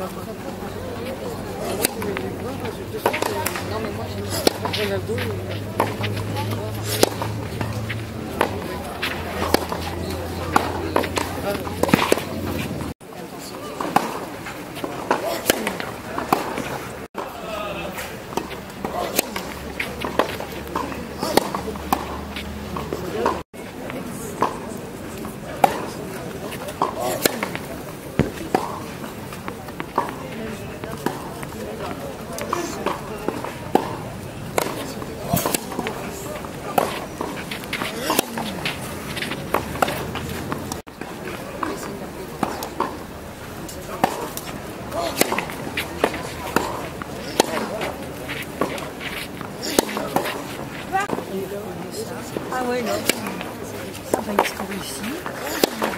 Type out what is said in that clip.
Non, mais moi, j'ai Ah ouais, non. Ça va être ici.